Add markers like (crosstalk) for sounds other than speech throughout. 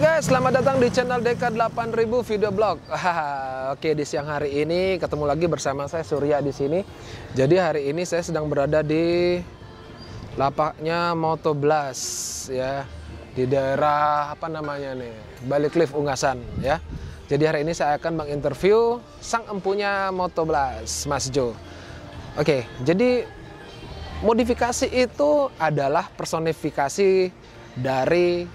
guys, selamat datang di channel Deka 8000 video blog. Oke, di siang hari ini ketemu lagi bersama saya Surya di sini. Jadi hari ini saya sedang berada di lapaknya Moto Blast ya di daerah apa namanya nih Balik Cliff Ungasan ya. Jadi hari ini saya akan menginterview sang empunya Moto Blast, Mas Jo. Oke, jadi modifikasi itu adalah personifikasi dari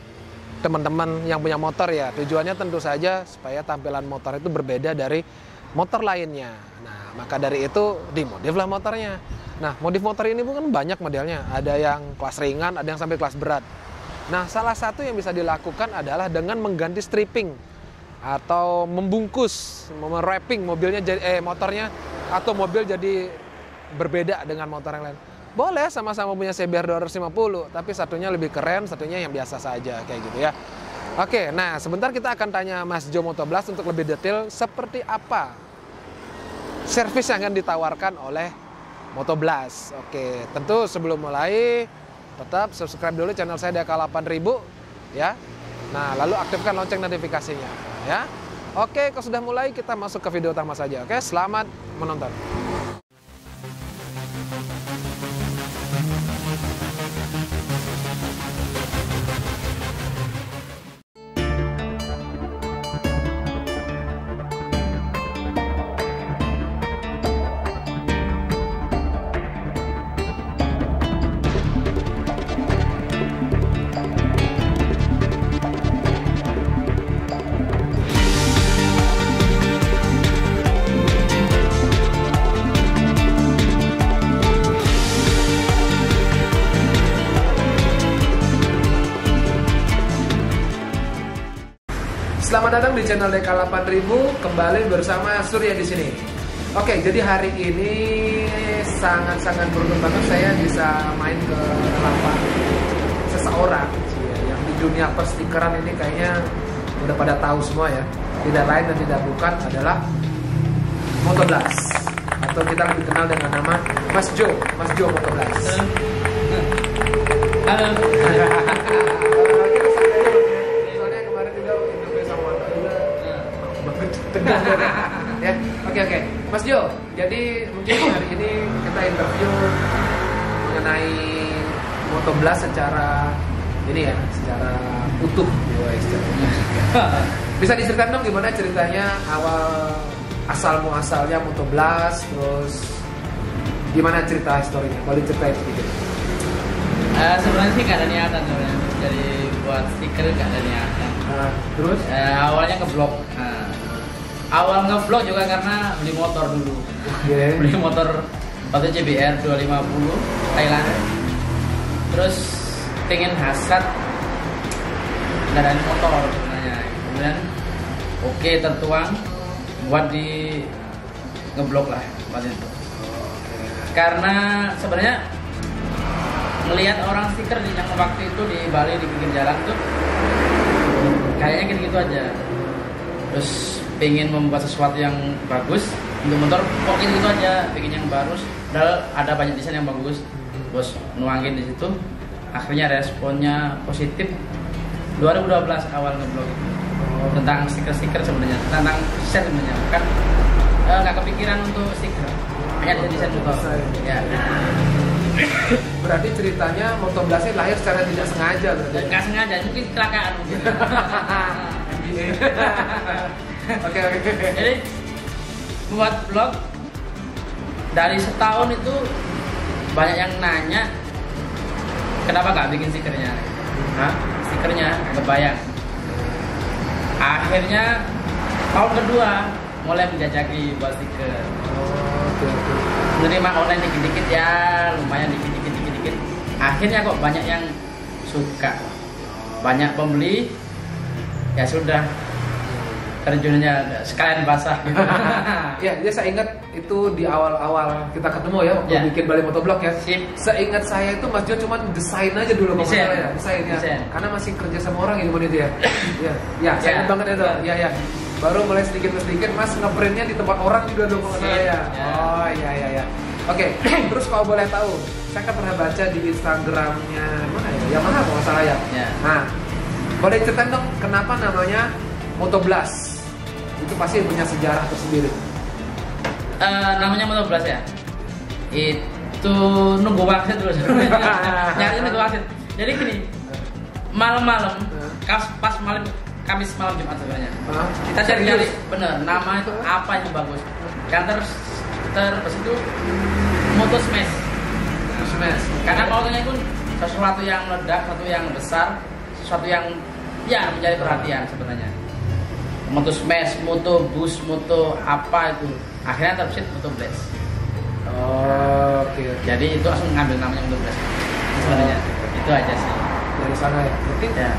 teman-teman yang punya motor ya. Tujuannya tentu saja supaya tampilan motor itu berbeda dari motor lainnya. Nah, maka dari itu dimodiflah motornya. Nah, modif motor ini pun kan banyak modelnya. Ada yang kelas ringan, ada yang sampai kelas berat. Nah, salah satu yang bisa dilakukan adalah dengan mengganti stripping atau membungkus, mewrapping mobilnya jadi eh motornya atau mobil jadi berbeda dengan motor yang lain. Boleh sama-sama punya CBR 250, tapi satunya lebih keren, satunya yang biasa saja kayak gitu ya. Oke, nah sebentar kita akan tanya Mas Jo Motoblast untuk lebih detail seperti apa servis yang akan ditawarkan oleh Motoblast. Oke, tentu sebelum mulai tetap subscribe dulu channel saya Deka 8000 ya. Nah, lalu aktifkan lonceng notifikasinya ya. Oke, kalau sudah mulai kita masuk ke video utama saja. Oke, selamat menonton. Selamat datang di channel Deka 8000 kembali bersama Surya di sini. Oke, jadi hari ini sangat-sangat beruntung banget saya bisa main ke lapak seseorang yang di dunia perstikeran ini kayaknya udah pada tahu semua ya. Tidak lain dan tidak bukan adalah Motoblas atau kita lebih kenal dengan nama Mas Jo, Mas Jo Motoblas. Halo. (laughs) Soalnya ya. Oke oke. Mas Jo, jadi mungkin hari ini kita interview mengenai Motoblast secara ini ya, secara utuh ya istilahnya. (laughs) Bisa diceritain dong gimana ceritanya awal asal muasalnya Motoblast, terus gimana cerita historinya? Boleh ceritain sedikit. Eh, sebenarnya sih gak ada niatan sebenarnya jadi buat stiker gak ada niatan. Nah, terus? Eh, awalnya ngeblok. Nah, awal ngeblok juga karena beli motor dulu. Oke. Beli motor waktu JBR 250 Thailand. Terus pengen hasrat kendaraan motor sebenarnya. Kemudian oke tertuang buat di ngeblok lah waktu itu. Karena sebenarnya melihat orang stiker di yang waktu itu di Bali di pinggir jalan tuh kayaknya gitu-gitu aja terus pengen membuat sesuatu yang bagus untuk motor kok gitu, -gitu aja pengen yang bagus padahal ada banyak desain yang bagus. Bos nuangin di situ. Akhirnya responnya positif. 2012 awal ngeblog. Itu tentang stiker-stiker sebenarnya tentang set sebenarnya. Kan eh, nggak kepikiran untuk stiker. Hanya desain motor. ya. Berarti ceritanya Motoblastnya lahir secara tidak sengaja berarti. nggak sengaja mungkin kecelakaan mungkin (laughs) Oke oke. jadi buat blog dari setahun itu banyak yang nanya kenapa nggak bikin stikernya Hah? stikernya nggak kebayang akhirnya tahun kedua mulai menjajaki buat stiker oke. menerima online dikit-dikit ya lumayan dikit-dikit dikit-dikit akhirnya kok banyak yang suka banyak pembeli ya sudah terjunnya sekalian basah gitu. (laughs) Ya, jadi saya ingat itu di awal-awal kita ketemu ya waktu Ya. bikin Bali Motovlog ya. Sip. Seingat saya itu Mas Jo cuma desain aja dulu Desain. ya, desain ya. Desain. Karena masih kerja sama orang ya gimana itu ya. ya, ya, saya Ya. ingat banget itu. Ya, ya. Baru mulai sedikit sedikit Mas ngeprintnya di tempat orang juga dong kalau ya. Ya. Oh iya iya ya. Oke, (clears throat) terus kalau boleh tahu, saya kan pernah baca di Instagramnya mana ya? Yamaha kalau salah ya. Ya. Nah, Boleh ceritain dong kenapa namanya Moto Blast? Itu pasti punya sejarah tersendiri. Eh, namanya motor blast ya? Itu nunggu waktu terus. (laughs) Nyari nunggu waktu jadi gini malam-malam pas pas malam Kamis malam Jumat sebenarnya. Hah? kita cari-cari. Serius? bener nama itu apa yang bagus? Kan terus terus itu? Motor smash. Smash. karena motornya itu sesuatu yang meledak sesuatu yang besar sesuatu yang ya menjadi perhatian sebenarnya moto smash moto bus moto apa itu akhirnya terbesit moto blast Oh, Oke, oke. jadi itu langsung ngambil namanya moto blast sebenarnya itu aja sih Dari sana ya. Berarti ya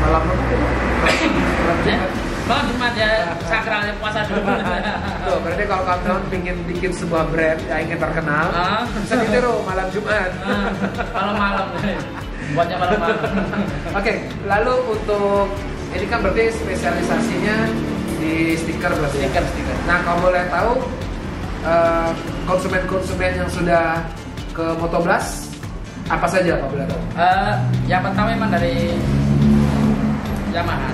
malam? Malam Ya. Malam Jumat ya (laughs) sakralnya puasa dulu. (laughs) Tuh, berarti kalau kawan-kawan ingin bikin sebuah brand yang ingin terkenal, bisa ditiru malam Jumat. Ah, Malam-malam. Buatnya malam-malam. (laughs) Oke, lalu untuk ini kan berarti spesialisasinya di stiker berarti ya? Stiker, stiker. Nah, kalau boleh tahu eh, konsumen-konsumen yang sudah ke Motoblas apa saja kalau boleh tahu? Eh, yang pertama memang dari Yamaha.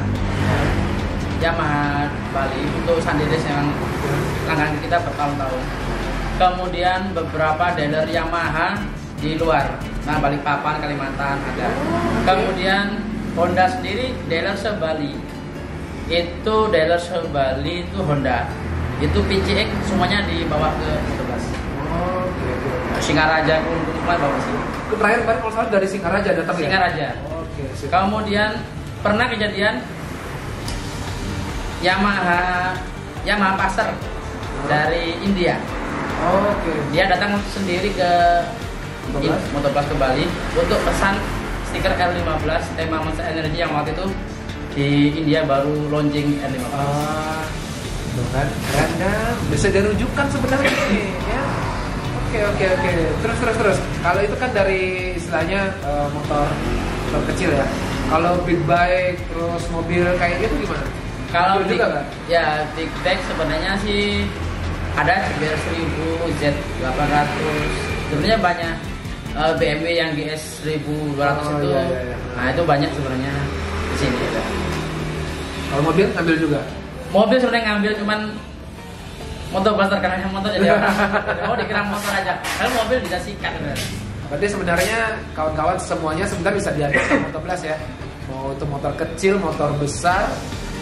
Yamaha Bali untuk Sandiris yang langganan kita bertahun-tahun. Kemudian beberapa dealer Yamaha di luar, nah Balikpapan, Kalimantan ada. Kemudian Honda sendiri dealer se-Bali. Itu dealer se-Bali itu Honda. Itu PCX semuanya dibawa ke 12. Oh, oke, oke. Singaraja pun semua bawa sini. Terakhir kemarin kalau salah dari Singaraja datang ya? Singaraja. Oke, sip. Kemudian pernah kejadian Yamaha Yamaha Passer dari India. Oke. Dia datang sendiri ke Motoblas ke Bali untuk pesan stiker R15 tema Monster Energy yang waktu itu di India baru launching R15. Ah, tuh kan, keren kan? Bisa dirujukan sebenarnya nih, ya. Oke, oke, oke. Terus, terus, terus. Kalau itu kan dari istilahnya eh, motor motor kecil ya. Kalau big bike, terus mobil kayak gitu gimana? Kalau Itu big, juga kan? ya big bag sebenarnya sih ada CBR 1000, Z800. Sebenarnya banyak eh, BMW yang GS 1200 Oh, itu. iya, iya, iya. Nah, itu banyak sebenarnya di sini ada. Kalau mobil ambil juga. Mobil sebenarnya ngambil cuman motor buster karena motor jadi (laughs) oh dikira motor aja. Kalau mobil bisa sikat. Berarti sebenarnya kawan-kawan semuanya sebenarnya bisa diambil sama (laughs) motor blast ya. Mau itu motor kecil, motor besar,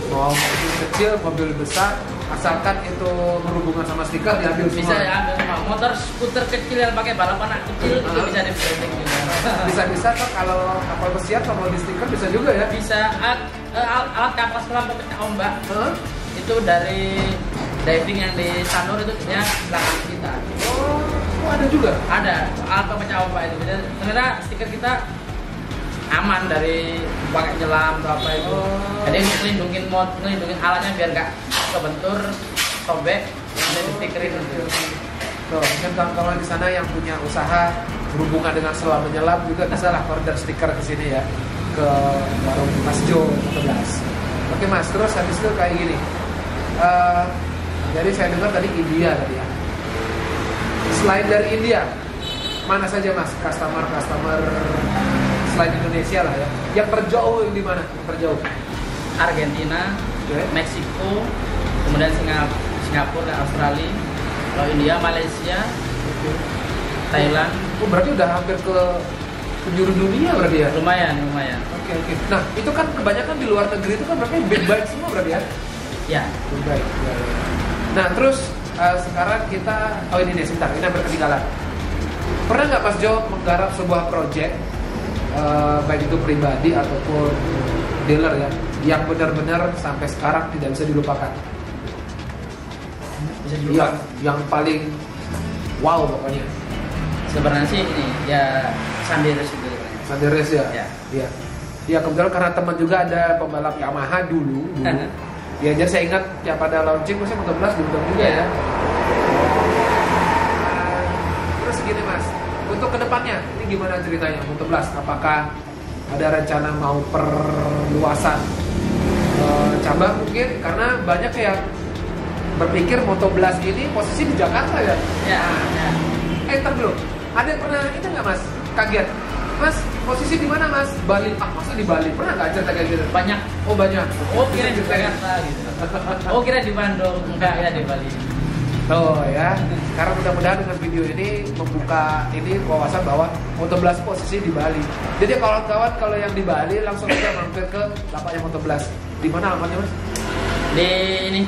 mau mobil kecil, mobil besar, asalkan itu berhubungan sama stiker diambil Bisa semua. ya ambil semua. Motor skuter kecil yang pakai balap anak kecil itu Ah. bisa juga. Bisa-bisa tuh kalau kapal pesiar kalau di stiker bisa juga ya. bisa alat, eh, alat, alat kapal selam pemecah ombak Hah? itu dari diving yang di Sanur itu punya belakang kita Oh, oh, ada juga. ada alat pemecah ombak itu ternyata stiker kita aman dari pakai nyelam atau apa itu Oh. jadi untuk melindungin mod melindungin alatnya biar nggak kebentur sobek nanti di stikerin gitu Tuh, mungkin kawan-kawan di sana yang punya usaha berhubungan dengan selam menyelam juga bisa lah order stiker ke sini ya ke warung Mas Jo 11. Oke Mas, terus habis itu kayak gini. Eh, jadi saya dengar tadi India tadi ya. Selain dari India, mana saja Mas customer-customer selain Indonesia lah ya. Yang terjauh di mana? Yang terjauh. Argentina Oke. Meksiko kemudian Singapura Singapura dan Australia kalau India Malaysia Thailand Oh, berarti udah hampir ke penjuru dunia berarti ya? lumayan lumayan Oke oke. Nah itu kan kebanyakan di luar negeri itu kan berarti big bike semua berarti ya? ya Big bike. Ya, ya. Nah terus eh, sekarang kita oh ini nih sebentar ini hampir ketinggalan. Pernah nggak Mas Jo menggarap sebuah project eh, baik itu pribadi ataupun dealer ya yang benar-benar sampai sekarang tidak bisa dilupakan? bisa Yang dilupakan yang paling wow pokoknya. sebenarnya sih ini ya sebenarnya. Sunday Race ya? Ya. Iya. Ya kebetulan karena teman juga ada pembalap Yamaha dulu. dulu. (laughs) ya jadi saya ingat ya pada launching masih 14 diundang juga ya. Nah, terus gini mas, untuk ke depannya ini gimana ceritanya Moto Blast? Apakah ada rencana mau perluasan eh, cabang mungkin? Karena banyak yang berpikir Moto Blast ini posisi di Jakarta ya. ya ya Eh ntar dulu, ada yang pernah itu nggak mas kaget Mas, posisi di mana Mas? Bali. Ah, masa di Bali? Pernah nggak cerita kayak gitu? banyak Oh banyak. oh kira di Jakarta gitu oh kira di Bandung enggak ya di Bali Tuh ya. Karena mudah-mudahan dengan video ini membuka ini wawasan bahwa Moto Blast posisi di Bali. Jadi kawan-kawan kalau yang di Bali langsung aja mampir ke lapaknya Moto Blast. Di mana alamatnya Mas? di ini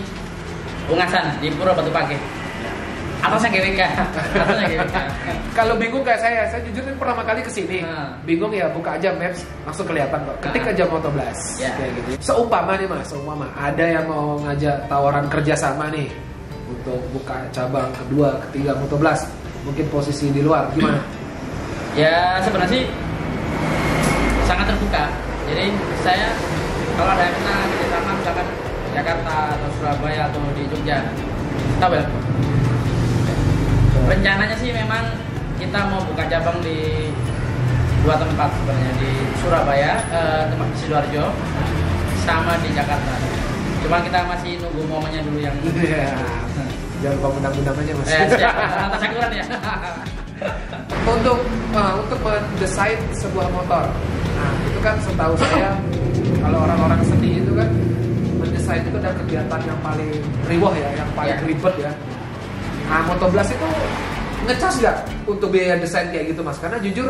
Ungasan di Pura Batu Pake atasnya GWK atasnya GWK Kalau bingung kayak saya, saya jujur ini pertama kali ke sini. Hmm. Bingung ya buka aja maps langsung kelihatan kok. Ketik Hmm. aja Moto Blast. Ya. Kayak gitu. Seumpama nih Mas, seumpama ada yang mau ngajak tawaran kerjasama nih untuk buka cabang kedua, ketiga Moto Blast. Mungkin posisi di luar gimana? ya sebenarnya sih sangat terbuka jadi saya kalau ada yang kita kerjasama misalkan Jakarta atau Surabaya atau di Jogja kita welcome rencananya sih memang kita mau buka cabang di dua tempat sebenarnya di Surabaya eh, tempat di Sidoarjo sama di Jakarta cuma kita masih nunggu momennya dulu yang Iya. Jangan lupa undang-undang aja Mas. eh, (laughs) atas akuran ya untuk uh, untuk mendesain sebuah motor. Nah, itu kan setahu saya kalau orang-orang seni itu kan mendesain itu adalah kegiatan yang paling riwah ya, yang paling Ya. ribet ya. Nah, Moto Blast itu ngecas nggak untuk biaya desain kayak gitu mas? Karena jujur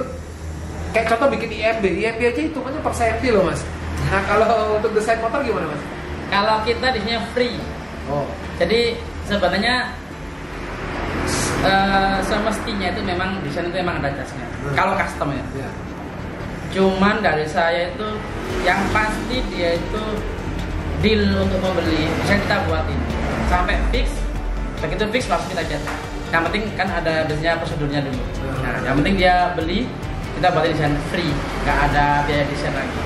kayak contoh bikin IMB, IMB aja hitungannya per senti loh mas. Nah kalau untuk desain motor gimana mas? kalau kita di sini free Oh, Jadi sebenarnya eh, semestinya itu memang desain itu memang ada jasnya. Hmm. Kalau custom ya. ya. Cuman dari saya itu yang pasti dia itu deal untuk membeli bisa kita buatin sampai fix. Begitu fix langsung kita cat. Yang penting kan ada biasanya prosedurnya dulu. Hmm. Nah, yang penting dia beli kita buatin desain free, nggak ada biaya desain lagi.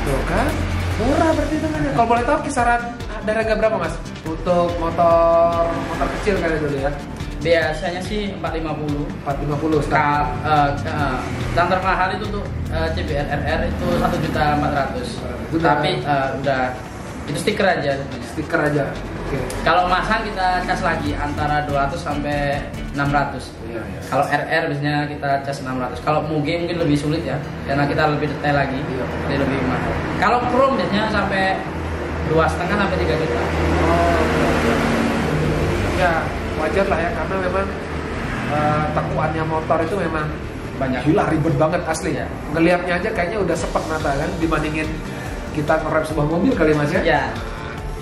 Tuh kan, murah berarti itu kan ya. Kalau boleh tahu kisaran dari harga berapa mas? Untuk motor motor kecil kali dulu ya. Biasanya sih 450 450 Ka, sekarang. eh, eh, yang termahal itu untuk eh, CBR RR itu satu juta empat ratus. Tapi eh, udah itu stiker aja. Stiker aja. Oke. Kalau masang kita cas lagi antara 200 sampai 600. Iya, iya. Kalau RR biasanya kita cas 600. Kalau Mugi mungkin lebih sulit ya, karena kita lebih detail lagi, Iya. jadi lebih mahal. Kalau Chrome biasanya sampai dua setengah sampai 3 juta. Oh, oke. Ya, wajar lah ya karena memang eh, tekuannya motor itu memang Banyak. gila ribet banget asli. Iya. Ngelihatnya aja kayaknya udah sepet mata kan dibandingin kita ngerem sebuah mobil kali mas ya. Ya,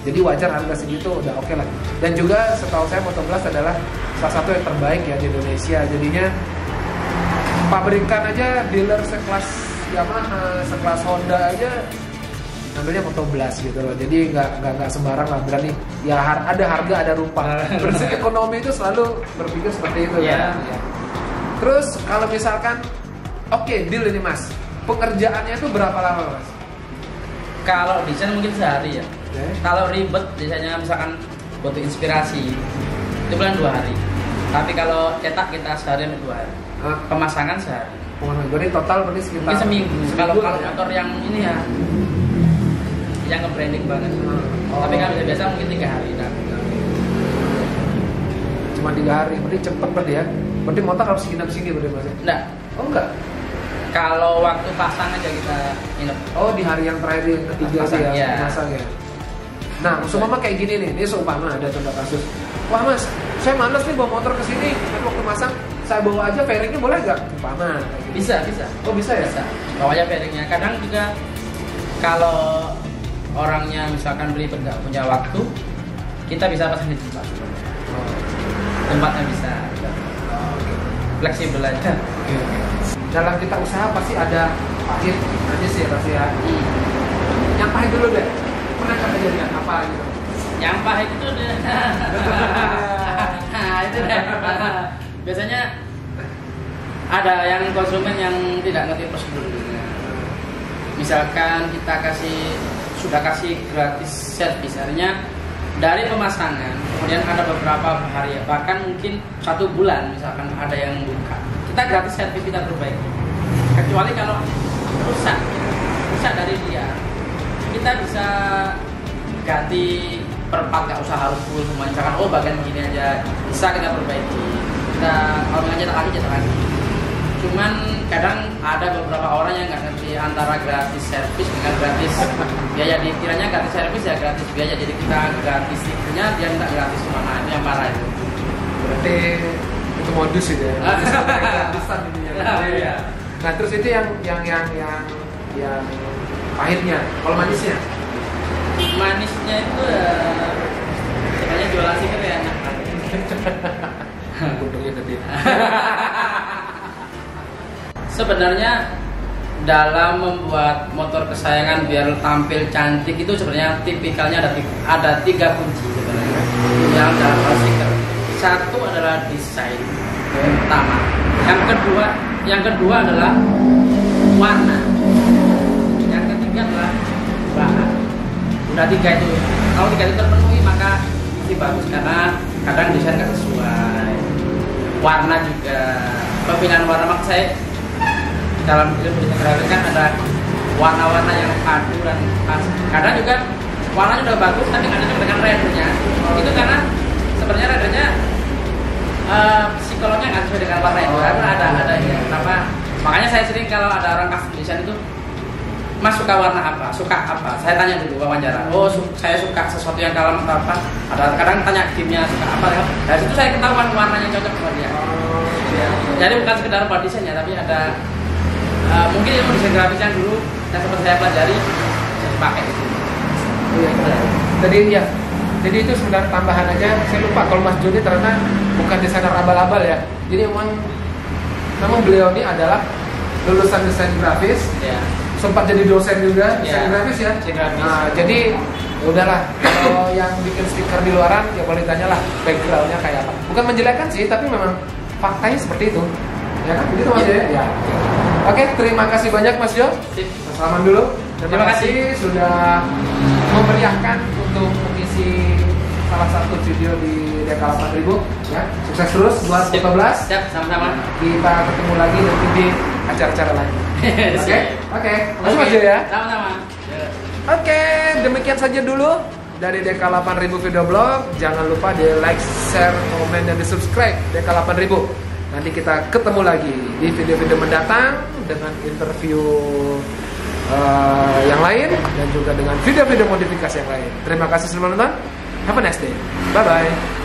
Jadi wajar harga segitu udah oke lah. Dan juga setahu saya Moto Blast adalah salah satu yang terbaik ya di Indonesia. Jadinya pabrikan aja dealer sekelas Yamaha, sekelas Honda aja namanya Moto Blast gitu loh. Jadi nggak nggak nggak sembarang lah berani. Ya har- ada harga ada rupa. (laughs) Prinsip ekonomi itu selalu berpikir seperti itu Iya. kan. Ya. Terus kalau misalkan oke deal ini mas, pengerjaannya itu berapa lama mas? kalau desain mungkin sehari ya. Oke. Kalau ribet biasanya misalkan butuh inspirasi itu bulan dua hari. Tapi kalau cetak kita sehari sampai dua hari. Pemasangan sehari. Gue ini total berarti sekitar Mungkin seminggu. Kalau ya. motor yang ini ya yang nge-branding banget. Oh. Tapi kalau biasa mungkin tiga hari. Nah, cuma tiga hari, berarti cepet berarti ya. Berarti motor harus segini sini berarti mas. ya? enggak. Oh enggak. Kalau waktu pasang aja kita inap. Oh di hari yang terakhir yang ketiga sih ya, iya. pasang ya. Nah, seumpama kayak gini nih, ini seumpama ada contoh kasus. Wah mas, saya males nih bawa motor ke sini, tapi waktu masang saya bawa aja fairingnya boleh nggak? Umpama. gitu. Bisa, bisa. Oh bisa ya? Bisa. Bawa aja bearingnya. Kadang juga kalau orangnya misalkan beli nggak punya waktu, kita bisa pasang di tempat. Tempatnya bisa. Fleksibel aja. Dalam kita usaha pasti ada pahit, aja sih pasti ya. Yang pahit dulu deh. Pernah kejadian apa gitu? Yang pahit itu deh. (laughs) nah, itu deh. Biasanya ada yang konsumen yang tidak ngerti prosedur. Misalkan kita kasih sudah kasih gratis servis, artinya dari pemasangan, kemudian ada beberapa hari, bahkan mungkin satu bulan, misalkan ada yang buka, kita gratis servis kita perbaiki. Kecuali kalau rusak, rusak dari dia, kita bisa ganti per nggak usah harus full semua. Misalkan oh bagian gini aja bisa kita perbaiki. Kita kalau nggak cetak lagi cetak lagi. Cuman kadang ada beberapa orang yang nggak ngerti antara gratis servis dengan gratis biaya dikiranya gratis servis ya gratis biaya jadi kita gratis itunya dia minta gratis nah itu yang parah itu Berarti itu modus itu ya. Gratisan intinya. Ah, iya. Nah terus itu yang yang yang yang yang pahitnya. Kalau manisnya? manisnya itu ya sebenarnya jualan sih kan ya enak (laughs) Untungnya gede. (laughs) sebenarnya dalam membuat motor kesayangan biar tampil cantik itu sebenarnya tipikalnya ada tiga, ada tiga kunci sebenarnya. Yang dalam hal satu adalah desain yang pertama yang kedua yang kedua adalah warna. Yang ketiga adalah bahan. Udah tiga itu. Kalau tiga itu terpenuhi maka ini bagus karena kadang desain nggak sesuai. Warna juga. Pemilihan warna mak saya dalam film Instagram kan ada warna-warna yang padu dan pas kadang juga warnanya udah bagus tapi cocok dengan ridernya itu karena sebenarnya ridernya eh, psikolognya nggak sesuai dengan warna itu karena ada ada ya kenapa makanya saya sering kalau ada orang custom design itu Mas suka warna apa? Suka apa? Saya tanya dulu wawancara. Oh, su- saya suka sesuatu yang kalem atau apa? Ada kadang tanya timnya suka apa ya. Dari situ saya ketahuan warnanya cocok sama dia. Jadi bukan sekedar buat desainnya, tapi ada uh, mungkin ilmu desain grafis yang dulu yang sempat saya pelajari saya pakai itu. Iya. Tadi ya. Jadi itu sebenarnya tambahan aja. Saya lupa kalau Mas Joni ternyata bukan desainer abal-abal ya. Jadi memang memang beliau ini adalah lulusan desain grafis, Ya. sempat jadi dosen juga desain Iya. grafis ya. Desain grafis. Nah, jadi ya udahlah kalau yang bikin stiker di luaran ya boleh tanya lah backgroundnya kayak apa. Bukan menjelekkan sih, tapi memang faktanya seperti itu. Ya kan? Begitu Mas Iya. Jo, ya. Oke, terima kasih banyak Mas Jo. Salaman dulu. Terima, Terima kasih sudah memeriahkan untuk mengisi salah satu video di Deka 8000 ya. Sukses terus buat Sip. Kota Blast. Siap, sama-sama. Kita ketemu lagi nanti di acara-acara lain. (laughs) Oke? Oke. Makasih Mas Jo ya. Sama-sama. Ya. Oke, demikian saja dulu dari Deka 8000 video blog. Jangan lupa di like, share, komen, dan di subscribe Deka 8000. Nanti kita ketemu lagi di video-video mendatang dengan interview eh, yang lain dan juga dengan video-video modifikasi yang lain. Terima kasih sudah menonton. Have a nice day. Bye bye.